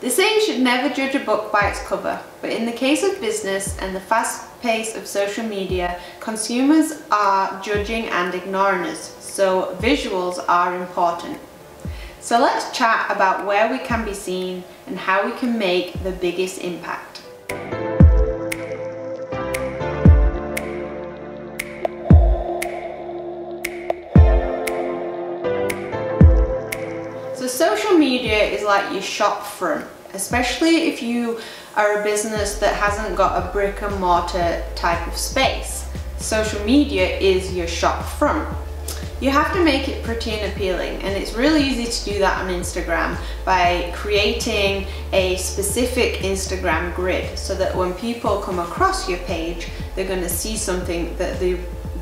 They saying should never judge a book by its cover, but in the case of business and the fast pace of social media, consumers are judging and ignoring us, so visuals are important. So let's chat about where we can be seen and how we can make the biggest impact. Social media is like your shop front, especially if you are a business that hasn't got a brick and mortar type of space. Social media is your shop front. You have to make it pretty and appealing and it's really easy to do that on Instagram by creating a specific Instagram grid so that when people come across your page they're going to see something that they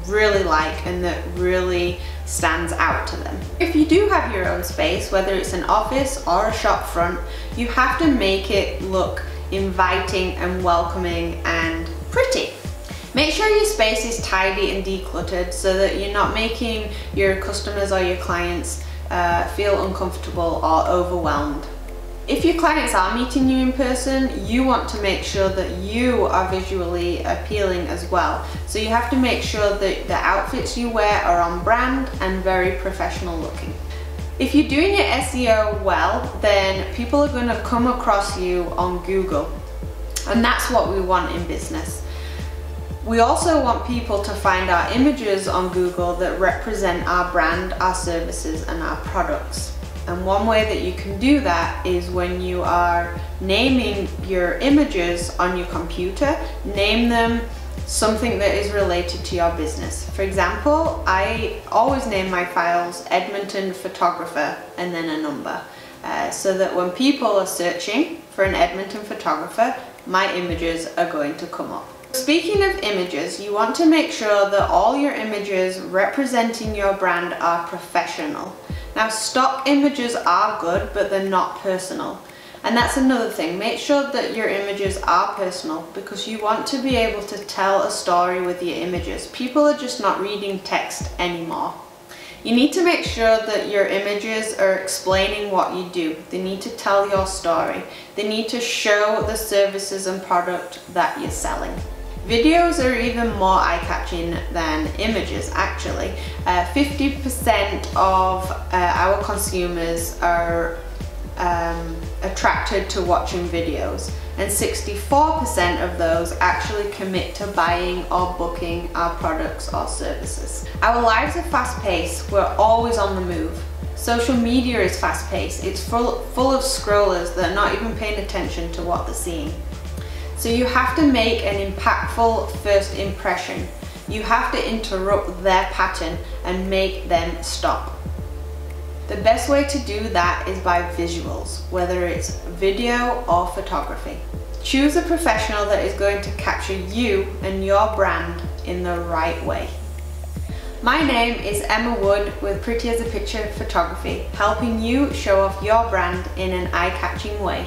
really like and that really stands out to them. If you do have your own space, whether it's an office or a shop front, you have to make it look inviting and welcoming and pretty. Make sure your space is tidy and decluttered so that you're not making your customers or your clients uh, feel uncomfortable or overwhelmed if your clients are meeting you in person, you want to make sure that you are visually appealing as well. So you have to make sure that the outfits you wear are on brand and very professional looking. If you're doing your SEO well, then people are going to come across you on Google. And that's what we want in business. We also want people to find our images on Google that represent our brand, our services and our products. And one way that you can do that is when you are naming your images on your computer, name them something that is related to your business. For example, I always name my files Edmonton photographer and then a number. Uh, so that when people are searching for an Edmonton photographer, my images are going to come up. Speaking of images, you want to make sure that all your images representing your brand are professional. Now stock images are good, but they're not personal. And that's another thing, make sure that your images are personal because you want to be able to tell a story with your images. People are just not reading text anymore. You need to make sure that your images are explaining what you do. They need to tell your story. They need to show the services and product that you're selling. Videos are even more eye-catching than images actually. 50% uh, of uh, our consumers are um, attracted to watching videos and 64% of those actually commit to buying or booking our products or services. Our lives are fast-paced, we're always on the move. Social media is fast-paced, it's full, full of scrollers that are not even paying attention to what they're seeing. So you have to make an impactful first impression. You have to interrupt their pattern and make them stop. The best way to do that is by visuals, whether it's video or photography. Choose a professional that is going to capture you and your brand in the right way. My name is Emma Wood with Pretty as a Picture Photography, helping you show off your brand in an eye-catching way.